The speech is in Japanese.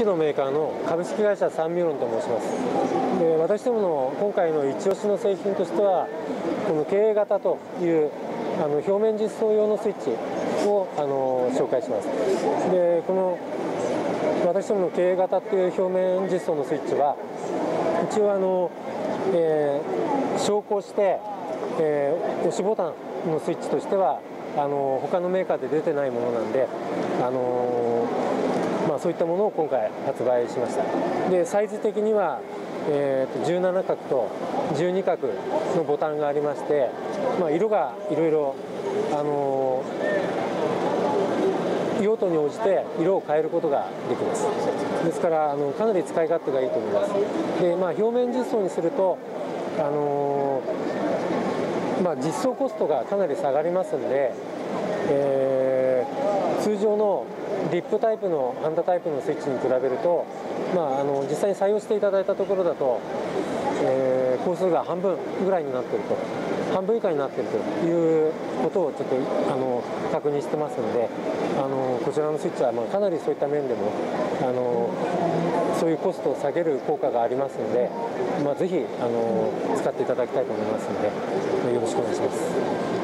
チのメーカーの株式会社サンミュロンと申します。で私どもの今回の一押しの製品としてはこの経営型というあの表面実装用のスイッチをあの紹介します。でこの私どもの経営型っていう表面実装のスイッチは一応あの、えー、昇降して、えー、押しボタンのスイッチとしてはあの他のメーカーで出てないものなんで、あの、そういったものを今回発売しました。でサイズ的には、えー、と17角と12角のボタンがありまして、まあ、色がいろいろ、あの用途に応じて色を変えることができます。ですからあのかなり使い勝手がいいと思います。で、まあ、表面実装にすると、あのまあ、実装コストがかなり下がりますんで、えー、通常リップタイプのハンダタイプのスイッチに比べると、まあ、あの実際に採用していただいたところだと、えー、工数が半分ぐらいになっていると半分以下になっているということをちょっとあの確認してますのであのこちらのスイッチはまあかなりそういった面でもあのそういうコストを下げる効果がありますので、まあ、ぜひあの使っていただきたいと思いますのでよろしくお願いします。